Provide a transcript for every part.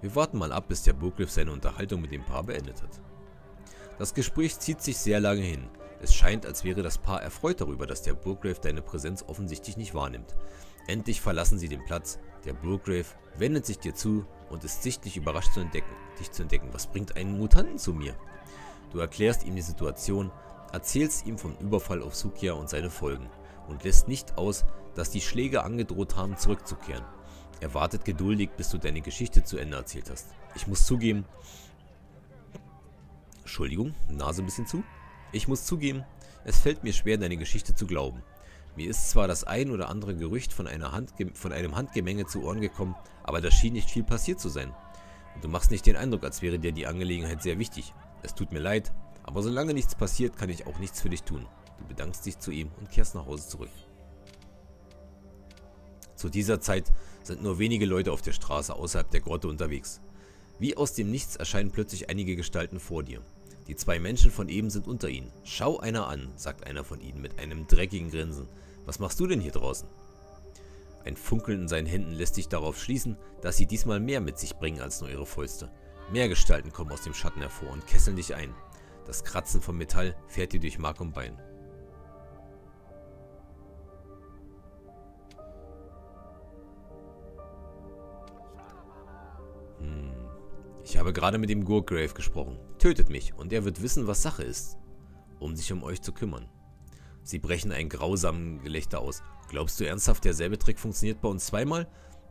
Wir warten mal ab, bis der Burgriff seine Unterhaltung mit dem Paar beendet hat. Das Gespräch zieht sich sehr lange hin. Es scheint, als wäre das Paar erfreut darüber, dass der Burggrave deine Präsenz offensichtlich nicht wahrnimmt. Endlich verlassen sie den Platz. Der Burggrave wendet sich dir zu und ist sichtlich überrascht zu entdecken, dich zu entdecken. Was bringt einen Mutanten zu mir? Du erklärst ihm die Situation, erzählst ihm vom Überfall auf Sukia und seine Folgen und lässt nicht aus, dass die Schläge angedroht haben, zurückzukehren. Er wartet geduldig, bis du deine Geschichte zu Ende erzählt hast. Ich muss zugeben, Entschuldigung, Nase ein bisschen zu. Ich muss zugeben, es fällt mir schwer, deine Geschichte zu glauben. Mir ist zwar das ein oder andere Gerücht von, Hand, von einem Handgemenge zu Ohren gekommen, aber da schien nicht viel passiert zu sein. Und du machst nicht den Eindruck, als wäre dir die Angelegenheit sehr wichtig. Es tut mir leid, aber solange nichts passiert, kann ich auch nichts für dich tun. Du bedankst dich zu ihm und kehrst nach Hause zurück. Zu dieser Zeit sind nur wenige Leute auf der Straße außerhalb der Grotte unterwegs. Wie aus dem Nichts erscheinen plötzlich einige Gestalten vor dir. Die zwei Menschen von eben sind unter ihnen. Schau einer an, sagt einer von ihnen mit einem dreckigen Grinsen. Was machst du denn hier draußen? Ein Funkeln in seinen Händen lässt dich darauf schließen, dass sie diesmal mehr mit sich bringen als nur ihre Fäuste. Mehr Gestalten kommen aus dem Schatten hervor und kesseln dich ein. Das Kratzen vom Metall fährt dir durch Mark und Bein. Ich habe gerade mit dem Gurgrave gesprochen. Tötet mich und er wird wissen, was Sache ist, um sich um euch zu kümmern. Sie brechen ein grausamen Gelächter aus. Glaubst du ernsthaft, derselbe Trick funktioniert bei uns zweimal?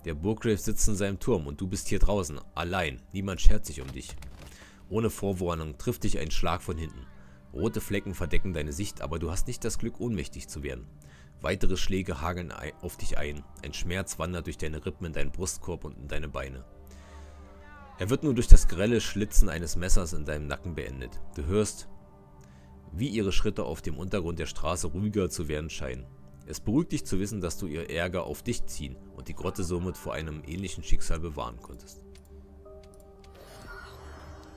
Der Burggrave sitzt in seinem Turm und du bist hier draußen, allein. Niemand schert sich um dich. Ohne Vorwarnung trifft dich ein Schlag von hinten. Rote Flecken verdecken deine Sicht, aber du hast nicht das Glück, ohnmächtig zu werden. Weitere Schläge hageln auf dich ein. Ein Schmerz wandert durch deine Rippen in deinen Brustkorb und in deine Beine. Er wird nur durch das grelle Schlitzen eines Messers in deinem Nacken beendet. Du hörst, wie ihre Schritte auf dem Untergrund der Straße ruhiger zu werden scheinen. Es beruhigt dich zu wissen, dass du ihr Ärger auf dich ziehen und die Grotte somit vor einem ähnlichen Schicksal bewahren konntest.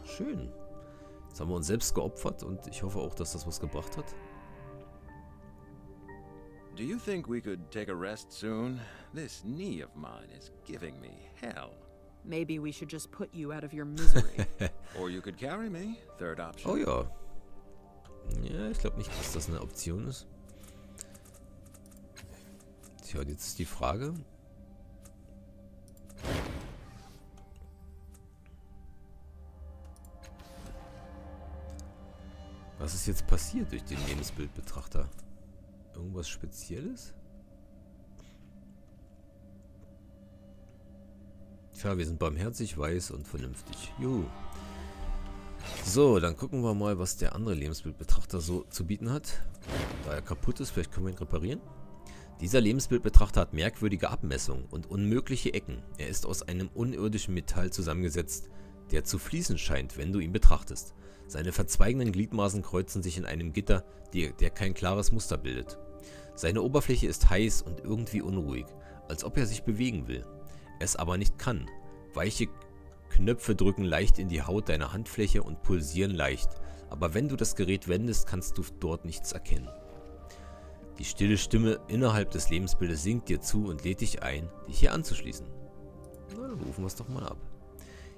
Schön. Jetzt haben wir uns selbst geopfert und ich hoffe auch, dass das was gebracht hat. Do you think we could take a rest soon? This knee of mine is giving me hell. Maybe we should just put you out of your misery. Or you could carry me. Third option. Oh ja. Ja, ich glaube nicht, dass das eine Option ist. Tja, jetzt ist die Frage. Was ist jetzt passiert durch den Lebensbildbetrachter? Irgendwas Spezielles? Tja, wir sind barmherzig, weiß und vernünftig. Juhu. So, dann gucken wir mal, was der andere Lebensbildbetrachter so zu bieten hat. Da er kaputt ist, vielleicht können wir ihn reparieren. Dieser Lebensbildbetrachter hat merkwürdige Abmessungen und unmögliche Ecken. Er ist aus einem unirdischen Metall zusammengesetzt, der zu fließen scheint, wenn du ihn betrachtest. Seine verzweigenden Gliedmaßen kreuzen sich in einem Gitter, der, der kein klares Muster bildet. Seine Oberfläche ist heiß und irgendwie unruhig, als ob er sich bewegen will es aber nicht kann. Weiche Knöpfe drücken leicht in die Haut deiner Handfläche und pulsieren leicht, aber wenn du das Gerät wendest, kannst du dort nichts erkennen. Die stille Stimme innerhalb des Lebensbildes singt dir zu und lädt dich ein, dich hier anzuschließen. Na, dann rufen wir es doch mal ab.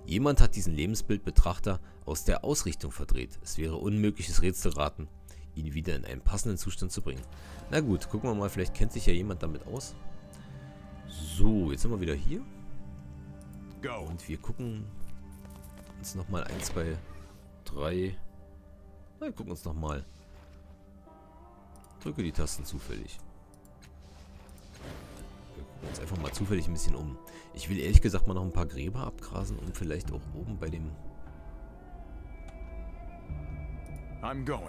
Jemand hat diesen Lebensbildbetrachter aus der Ausrichtung verdreht. Es wäre unmögliches Rätselraten, ihn wieder in einen passenden Zustand zu bringen. Na gut, gucken wir mal, vielleicht kennt sich ja jemand damit aus. So, jetzt sind wir wieder hier. Und wir gucken uns nochmal 1, 2, 3. Na, wir gucken uns nochmal. Drücke die Tasten zufällig. Wir gucken uns einfach mal zufällig ein bisschen um. Ich will ehrlich gesagt mal noch ein paar Gräber abgrasen, um vielleicht auch oben bei dem...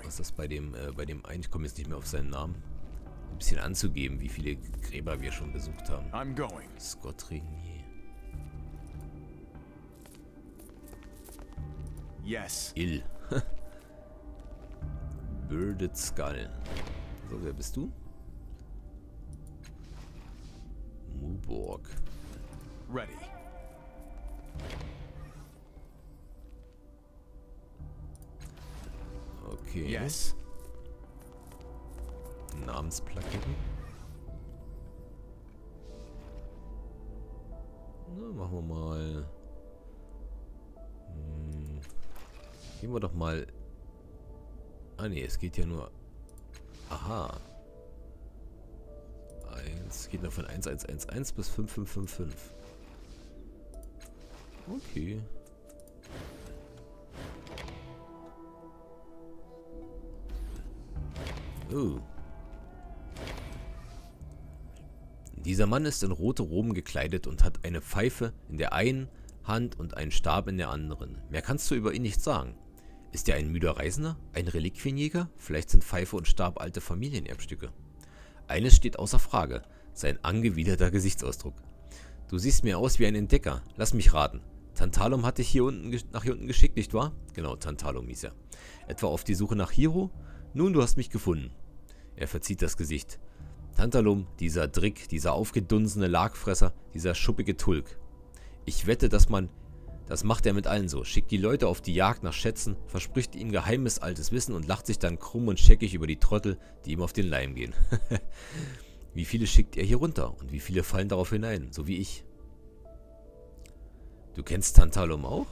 Was ist das bei dem, äh, bei dem einen? Ich komme jetzt nicht mehr auf seinen Namen ein bisschen anzugeben, wie viele Gräber wir schon besucht haben. I'm going. Scott Regnier. Yes. Ill. Birded Skull. So, wer bist du? Muborg. Ready. Okay. Yes. Namensplaketten. Na, machen wir mal Gehen wir doch mal... Ah ne, es geht ja nur... Aha. 1, geht nur von 1111 bis 5555. Okay. Oh. Dieser Mann ist in rote Roben gekleidet und hat eine Pfeife in der einen Hand und einen Stab in der anderen. Mehr kannst du über ihn nicht sagen. Ist er ein müder Reisender? Ein Reliquienjäger? Vielleicht sind Pfeife und Stab alte Familienerbstücke. Eines steht außer Frage. Sein angewiderter Gesichtsausdruck. Du siehst mir aus wie ein Entdecker. Lass mich raten. Tantalum hat dich hier unten nach hier unten geschickt, nicht wahr? Genau, Tantalum hieß er. Etwa auf die Suche nach Hiro? Nun, du hast mich gefunden. Er verzieht das Gesicht. Tantalum, dieser Drick, dieser aufgedunsene Lagfresser, dieser schuppige Tulk. Ich wette, dass man... Das macht er mit allen so. Schickt die Leute auf die Jagd nach Schätzen, verspricht ihnen geheimes altes Wissen und lacht sich dann krumm und scheckig über die Trottel, die ihm auf den Leim gehen. wie viele schickt er hier runter und wie viele fallen darauf hinein, so wie ich. Du kennst Tantalum auch?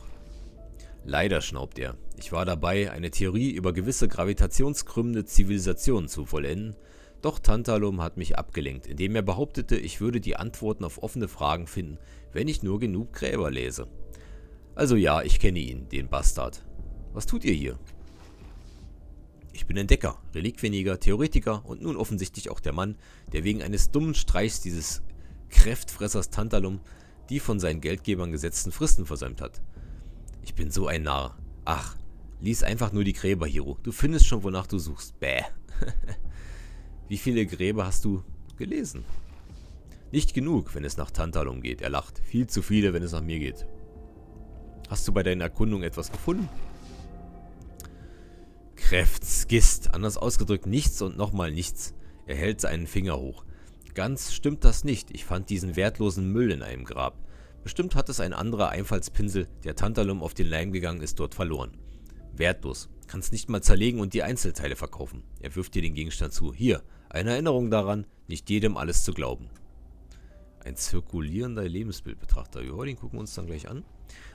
Leider, schnaubt er. Ich war dabei, eine Theorie über gewisse gravitationskrümmende Zivilisationen zu vollenden, doch Tantalum hat mich abgelenkt, indem er behauptete, ich würde die Antworten auf offene Fragen finden, wenn ich nur genug Gräber lese. Also ja, ich kenne ihn, den Bastard. Was tut ihr hier? Ich bin Entdecker, Reliquienjäger, Theoretiker und nun offensichtlich auch der Mann, der wegen eines dummen Streichs dieses Kräftfressers Tantalum die von seinen Geldgebern gesetzten Fristen versäumt hat. Ich bin so ein Narr. Ach, lies einfach nur die Gräber, Hiro. Du findest schon, wonach du suchst. Bäh. Wie viele Gräber hast du gelesen? Nicht genug, wenn es nach Tantalum geht. Er lacht. Viel zu viele, wenn es nach mir geht. Hast du bei deinen Erkundungen etwas gefunden? Kräftsgist. Anders ausgedrückt nichts und nochmal nichts. Er hält seinen Finger hoch. Ganz stimmt das nicht. Ich fand diesen wertlosen Müll in einem Grab. Bestimmt hat es ein anderer Einfallspinsel, der Tantalum auf den Leim gegangen ist, dort verloren. Wertlos. Kannst nicht mal zerlegen und die Einzelteile verkaufen. Er wirft dir den Gegenstand zu. Hier, eine Erinnerung daran, nicht jedem alles zu glauben. Ein zirkulierender Lebensbildbetrachter. Ja, den gucken wir uns dann gleich an.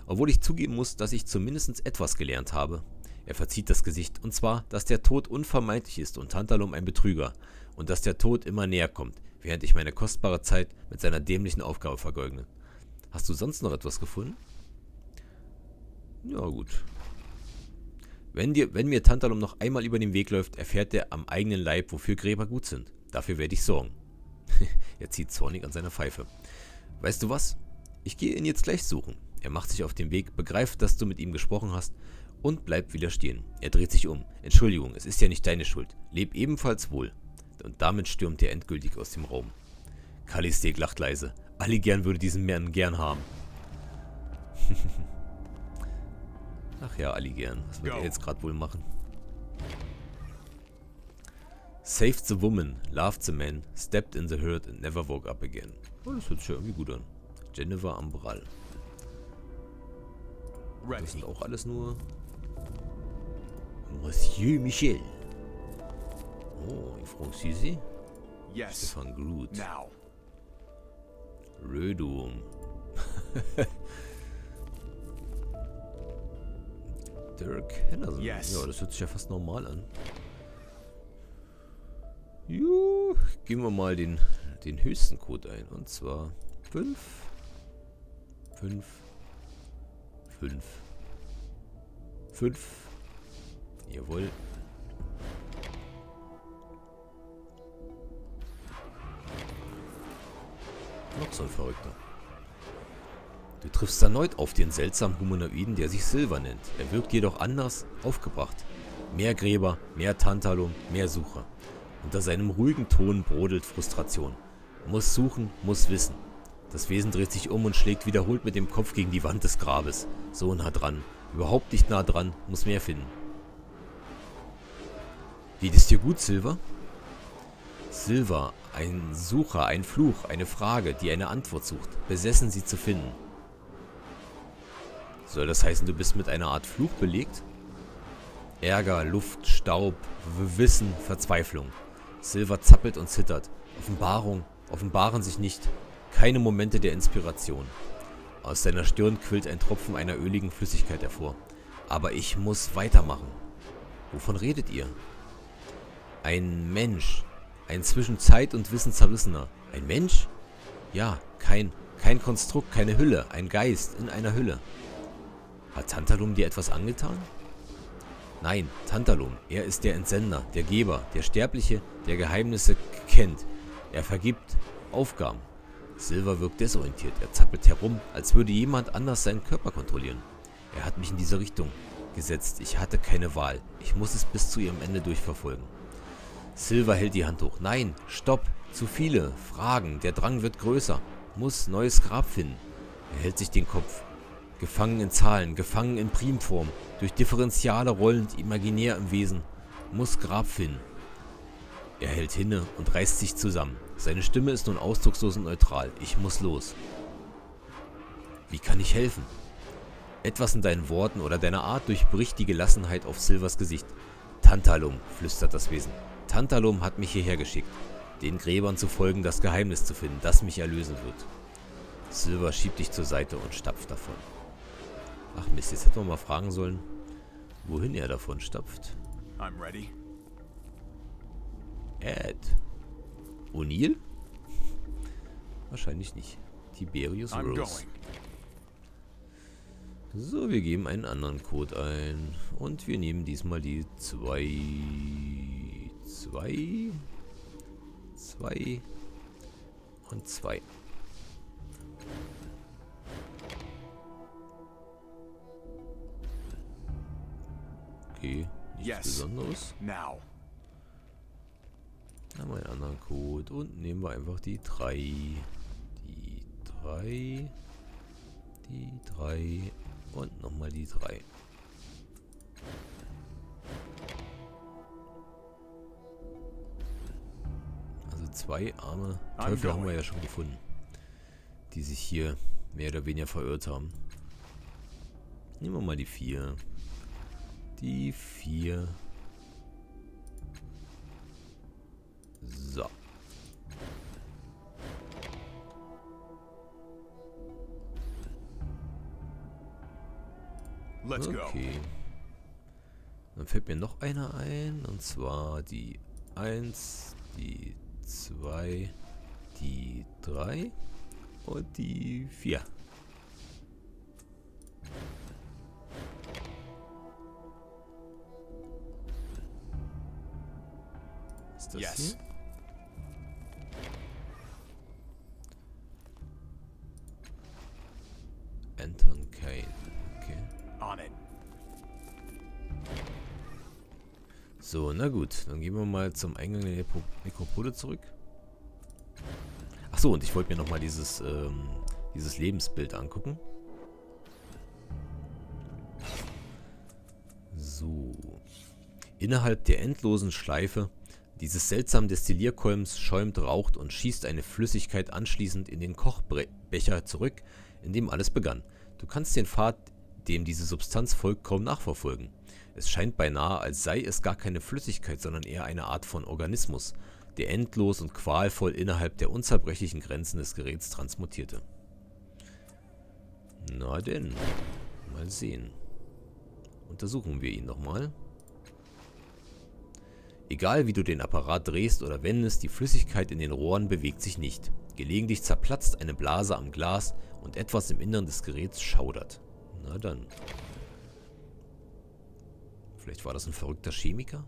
Obwohl ich zugeben muss, dass ich zumindest etwas gelernt habe. Er verzieht das Gesicht. Und zwar, dass der Tod unvermeidlich ist und Tantalum ein Betrüger. Und dass der Tod immer näher kommt, während ich meine kostbare Zeit mit seiner dämlichen Aufgabe vergeugne. Hast du sonst noch etwas gefunden? Ja, gut. Wenn, dir, wenn mir Tantalum noch einmal über den Weg läuft, erfährt er am eigenen Leib, wofür Gräber gut sind. Dafür werde ich sorgen. er zieht zornig an seiner Pfeife. Weißt du was? Ich gehe ihn jetzt gleich suchen. Er macht sich auf den Weg, begreift, dass du mit ihm gesprochen hast und bleibt wieder stehen. Er dreht sich um. Entschuldigung, es ist ja nicht deine Schuld. Leb ebenfalls wohl. Und damit stürmt er endgültig aus dem Raum. Kalistek lacht leise. Alligern würde diesen Mann gern haben. Ach ja, Ali gern. Was wird er jetzt gerade wohl machen? Saved the woman, loved the man, stepped in the herd and never woke up again. Oh, das hört sich ja irgendwie gut an. Jennifer Ambral. Das sind auch alles nur... Monsieur Michel. Oh, die Französin? Yes. Stefan Groot. Now. Rödum. Derek Henderson. Yes. Ja, das hört sich ja fast normal an. Juh, geben wir mal den, den höchsten Code ein. Und zwar 5, 5, 5, 5. Jawohl. Noch so ein Verrückter. Du triffst erneut auf den seltsamen Humanoiden, der sich Silver nennt. Er wirkt jedoch anders, aufgebracht. Mehr Gräber, mehr Tantalum, mehr Sucher. Unter seinem ruhigen Ton brodelt Frustration. Muss suchen, muss wissen. Das Wesen dreht sich um und schlägt wiederholt mit dem Kopf gegen die Wand des Grabes. So nah dran. Überhaupt nicht nah dran, muss mehr finden. Geht es dir gut, Silver? Silver, ein Sucher, ein Fluch, eine Frage, die eine Antwort sucht. Besessen, sie zu finden. Soll das heißen, du bist mit einer Art Fluch belegt? Ärger, Luft, Staub, Wissen, Verzweiflung. Silver zappelt und zittert. Offenbarung, offenbaren sich nicht. Keine Momente der Inspiration. Aus seiner Stirn quillt ein Tropfen einer öligen Flüssigkeit hervor. Aber ich muss weitermachen. Wovon redet ihr? Ein Mensch. Ein zwischen Zeit und Wissen zerrissener. Ein Mensch? Ja, kein, kein Konstrukt, keine Hülle. Ein Geist in einer Hülle. Hat Tantalum dir etwas angetan? Nein, Tantalum. Er ist der Entsender, der Geber, der Sterbliche, der Geheimnisse kennt. Er vergibt Aufgaben. Silver wirkt desorientiert. Er zappelt herum, als würde jemand anders seinen Körper kontrollieren. Er hat mich in diese Richtung gesetzt. Ich hatte keine Wahl. Ich muss es bis zu ihrem Ende durchverfolgen. Silver hält die Hand hoch. Nein, stopp. Zu viele. Fragen. Der Drang wird größer. Muss neues Grab finden. Er hält sich den Kopf. Gefangen in Zahlen, gefangen in Primform, durch Differentiale rollend imaginär im Wesen. Muss Grab finden. Er hält hinne und reißt sich zusammen. Seine Stimme ist nun ausdruckslos und neutral. Ich muss los. Wie kann ich helfen? Etwas in deinen Worten oder deiner Art durchbricht die Gelassenheit auf Silvers Gesicht. Tantalum, flüstert das Wesen. Tantalum hat mich hierher geschickt. Den Gräbern zu folgen, das Geheimnis zu finden, das mich erlösen wird. Silver schiebt dich zur Seite und stapft davon. Ach Mist, jetzt hätten wir mal fragen sollen, wohin er davon stapft. I'm ready. Ed. O'Neill? Wahrscheinlich nicht. Tiberius I'm Rose. going. So, wir geben einen anderen Code ein. Und wir nehmen diesmal die 2... 2... 2... Und 2. Okay, nichts Yes. Besonderes. Now. Dann haben wir einen anderen Code und nehmen wir einfach die 3. Die 3. Die 3 und nochmal die 3. Also zwei arme Teufel haben wir ja schon gefunden. Die sich hier mehr oder weniger verirrt haben. Nehmen wir mal die 4. Die 4. So. Let's go. Okay. Dann fällt mir noch einer ein. Und zwar die 1, die 2, die 3 und die 4. das Yes. hier? Anton Kane. Okay. On it. So, na gut. Dann gehen wir mal zum Eingang der Nekro Nekropole zurück. Achso, und ich wollte mir nochmal dieses, ähm, dieses Lebensbild angucken. So. Innerhalb der endlosen Schleife dieses seltsamen Destillierkolbens schäumt, raucht und schießt eine Flüssigkeit anschließend in den Kochbecher zurück, in dem alles begann. Du kannst den Pfad, dem diese Substanz folgt, kaum nachverfolgen. Es scheint beinahe, als sei es gar keine Flüssigkeit, sondern eher eine Art von Organismus, der endlos und qualvoll innerhalb der unzerbrechlichen Grenzen des Geräts transmutierte. Na denn, mal sehen. Untersuchen wir ihn nochmal. Egal wie du den Apparat drehst oder wendest, die Flüssigkeit in den Rohren bewegt sich nicht. Gelegentlich zerplatzt eine Blase am Glas und etwas im Innern des Geräts schaudert. Na dann. Vielleicht war das ein verrückter Chemiker?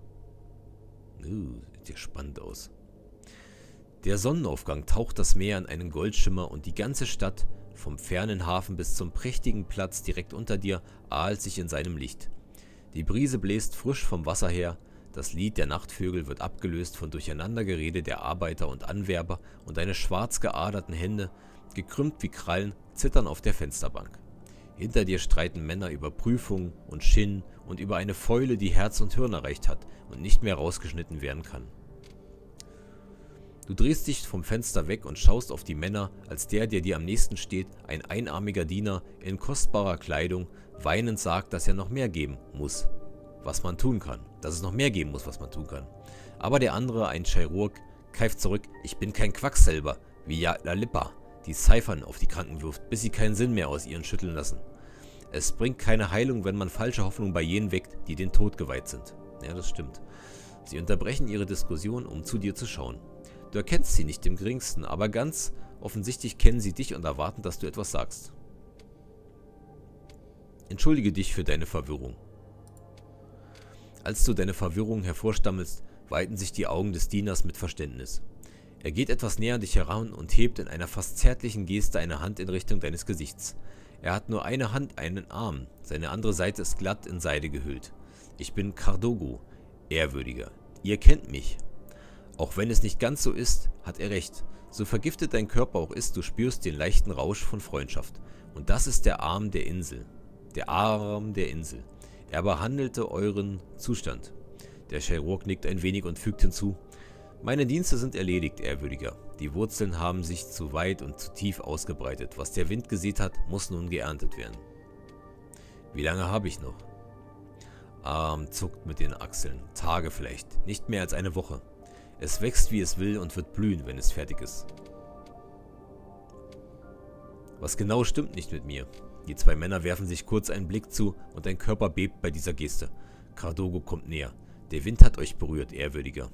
Uh, sieht ja spannend aus. Der Sonnenaufgang taucht das Meer in einen Goldschimmer und die ganze Stadt, vom fernen Hafen bis zum prächtigen Platz direkt unter dir, ahlt sich in seinem Licht. Die Brise bläst frisch vom Wasser her, das Lied der Nachtvögel wird abgelöst von Durcheinandergerede der Arbeiter und Anwerber und deine schwarz geaderten Hände, gekrümmt wie Krallen, zittern auf der Fensterbank. Hinter dir streiten Männer über Prüfung und Schinn und über eine Fäule, die Herz und Hirn erreicht hat und nicht mehr rausgeschnitten werden kann. Du drehst dich vom Fenster weg und schaust auf die Männer, als der, der dir am nächsten steht, ein einarmiger Diener in kostbarer Kleidung, weinend sagt, dass er noch mehr geben muss, was man tun kann. Dass es noch mehr geben muss, was man tun kann. Aber der andere, ein Chirurg, keift zurück, ich bin kein Quacksalber, wie La Lippa, die Ziffern auf die Kranken wirft, bis sie keinen Sinn mehr aus ihren schütteln lassen. Es bringt keine Heilung, wenn man falsche Hoffnung bei jenen weckt, die den Tod geweiht sind. Ja, das stimmt. Sie unterbrechen ihre Diskussion, um zu dir zu schauen. Du erkennst sie nicht im geringsten, aber ganz offensichtlich kennen sie dich und erwarten, dass du etwas sagst. Entschuldige dich für deine Verwirrung. Als du deine Verwirrung hervorstammelst, weiten sich die Augen des Dieners mit Verständnis. Er geht etwas näher an dich heran und hebt in einer fast zärtlichen Geste eine Hand in Richtung deines Gesichts. Er hat nur eine Hand, einen Arm, seine andere Seite ist glatt in Seide gehüllt. Ich bin Cardogo, Ehrwürdiger. Ihr kennt mich. Auch wenn es nicht ganz so ist, hat er recht. So vergiftet dein Körper auch ist, du spürst den leichten Rausch von Freundschaft. Und das ist der Arm der Insel. Der Arm der Insel. Er behandelte euren Zustand. Der Chirurg nickt ein wenig und fügt hinzu. Meine Dienste sind erledigt, Ehrwürdiger. Die Wurzeln haben sich zu weit und zu tief ausgebreitet. Was der Wind gesät hat, muss nun geerntet werden. Wie lange habe ich noch? Arm zuckt mit den Achseln. Tage vielleicht. Nicht mehr als eine Woche. Es wächst, wie es will und wird blühen, wenn es fertig ist. Was genau stimmt nicht mit mir? Die zwei Männer werfen sich kurz einen Blick zu und dein Körper bebt bei dieser Geste. Cardogo kommt näher. Der Wind hat euch berührt, Ehrwürdiger.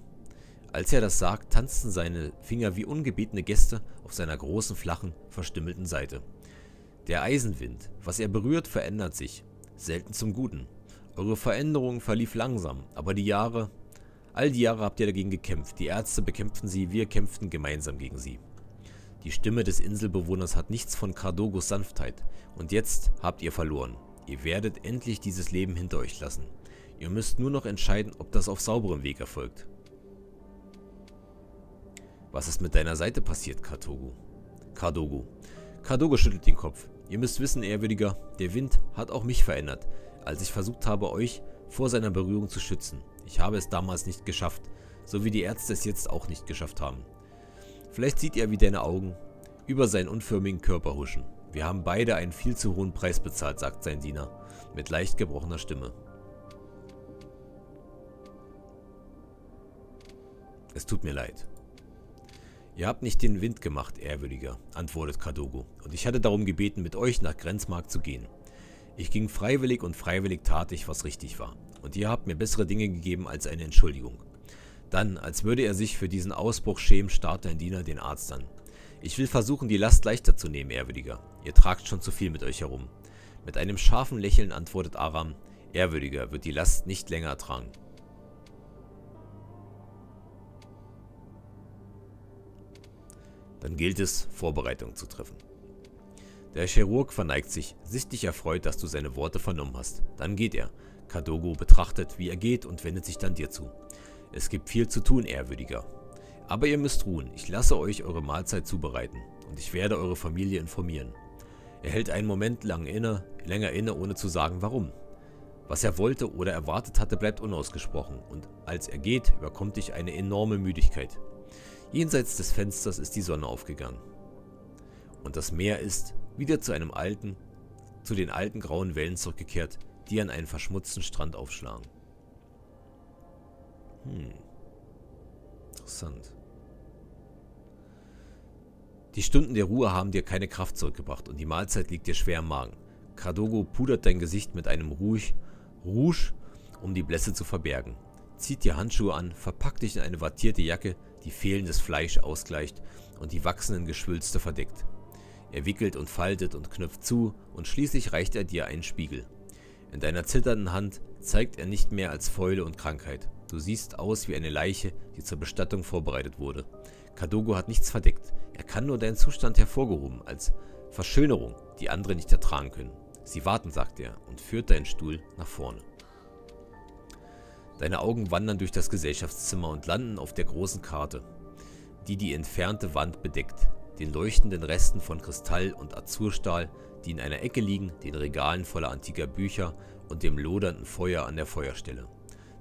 Als er das sagt, tanzten seine Finger wie ungebetene Gäste auf seiner großen, flachen, verstümmelten Seite. Der Eisenwind, was er berührt, verändert sich. Selten zum Guten. Eure Veränderung verlief langsam, aber die Jahre, all die Jahre habt ihr dagegen gekämpft. Die Ärzte bekämpften sie, wir kämpften gemeinsam gegen sie. Die Stimme des Inselbewohners hat nichts von Cardogos Sanftheit. Und jetzt habt ihr verloren. Ihr werdet endlich dieses Leben hinter euch lassen. Ihr müsst nur noch entscheiden, ob das auf sauberem Weg erfolgt. Was ist mit deiner Seite passiert, Kartogu? Kardogu. Kardogu schüttelt den Kopf. Ihr müsst wissen, Ehrwürdiger, der Wind hat auch mich verändert, als ich versucht habe, euch vor seiner Berührung zu schützen. Ich habe es damals nicht geschafft, so wie die Ärzte es jetzt auch nicht geschafft haben. Vielleicht sieht er, wie deine Augen über seinen unförmigen Körper huschen. Wir haben beide einen viel zu hohen Preis bezahlt, sagt sein Diener, mit leicht gebrochener Stimme. Es tut mir leid. Ihr habt nicht den Wind gemacht, Ehrwürdiger, antwortet Kadogo, und ich hatte darum gebeten, mit euch nach Grenzmark zu gehen. Ich ging freiwillig und freiwillig tat ich, was richtig war, und ihr habt mir bessere Dinge gegeben als eine Entschuldigung. Dann, als würde er sich für diesen Ausbruch schämen, starrt dein Diener den Arzt an. Ich will versuchen, die Last leichter zu nehmen, Ehrwürdiger. Ihr tragt schon zu viel mit euch herum. Mit einem scharfen Lächeln antwortet Aram, Ehrwürdiger wird die Last nicht länger tragen. Dann gilt es, Vorbereitungen zu treffen. Der Chirurg verneigt sich, sichtlich erfreut, dass du seine Worte vernommen hast. Dann geht er. Kadogo betrachtet, wie er geht und wendet sich dann dir zu. Es gibt viel zu tun, Ehrwürdiger. Aber ihr müsst ruhen. Ich lasse euch eure Mahlzeit zubereiten und ich werde eure Familie informieren. Er hält einen Moment lang inne, länger inne, ohne zu sagen, warum. Was er wollte oder erwartet hatte, bleibt unausgesprochen und als er geht, überkommt dich eine enorme Müdigkeit. Jenseits des Fensters ist die Sonne aufgegangen. Und das Meer ist wieder zu einem alten, zu den alten grauen Wellen zurückgekehrt, die an einen verschmutzten Strand aufschlagen. Hm. Interessant. Die Stunden der Ruhe haben dir keine Kraft zurückgebracht und die Mahlzeit liegt dir schwer im Magen. Cardogo pudert dein Gesicht mit einem Rouge, Rouge um die Blässe zu verbergen. Zieht dir Handschuhe an, verpackt dich in eine wattierte Jacke, die fehlendes Fleisch ausgleicht und die wachsenden Geschwülste verdeckt. Er wickelt und faltet und knüpft zu und schließlich reicht er dir einen Spiegel. In deiner zitternden Hand zeigt er nicht mehr als Fäule und Krankheit. Du siehst aus wie eine Leiche, die zur Bestattung vorbereitet wurde. Kadogo hat nichts verdeckt. Er kann nur deinen Zustand hervorgehoben, als Verschönerung, die andere nicht ertragen können. Sie warten, sagt er und führt deinen Stuhl nach vorne. Deine Augen wandern durch das Gesellschaftszimmer und landen auf der großen Karte, die die entfernte Wand bedeckt, den leuchtenden Resten von Kristall und Azurstahl, die in einer Ecke liegen, den Regalen voller antiker Bücher und dem lodernden Feuer an der Feuerstelle.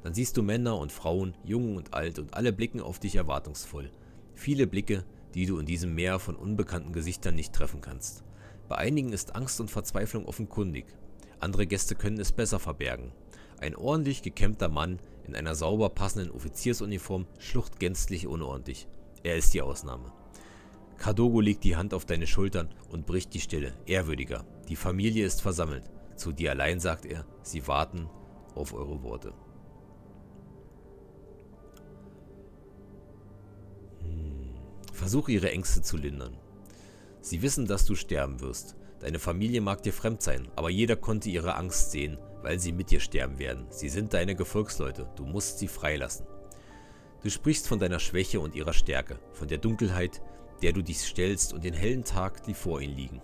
Dann siehst du Männer und Frauen, jung und alt, und alle blicken auf dich erwartungsvoll. Viele Blicke, die du in diesem Meer von unbekannten Gesichtern nicht treffen kannst. Bei einigen ist Angst und Verzweiflung offenkundig. Andere Gäste können es besser verbergen. Ein ordentlich gekämmter Mann in einer sauber passenden Offiziersuniform schlucht gänzlich unordentlich. Er ist die Ausnahme. Kadogo legt die Hand auf deine Schultern und bricht die Stille. Ehrwürdiger, die Familie ist versammelt. Zu dir allein sagt er, sie warten auf eure Worte. Versuche ihre Ängste zu lindern. Sie wissen, dass du sterben wirst. Deine Familie mag dir fremd sein, aber jeder konnte ihre Angst sehen, weil sie mit dir sterben werden. Sie sind deine Gefolgsleute, du musst sie freilassen. Du sprichst von deiner Schwäche und ihrer Stärke, von der Dunkelheit, der du dich stellst und den hellen Tag, die vor ihnen liegen.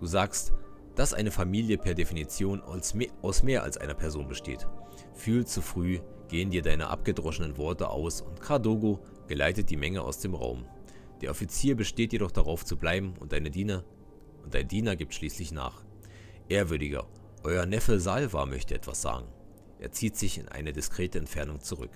Du sagst, dass eine Familie per Definition aus mehr als einer Person besteht. Viel zu früh gehen dir deine abgedroschenen Worte aus und Cardogo geleitet die Menge aus dem Raum. Der Offizier besteht jedoch darauf zu bleiben und deine Diener und dein Diener gibt schließlich nach. Ehrwürdiger, euer Neffe Salva möchte etwas sagen. Er zieht sich in eine diskrete Entfernung zurück.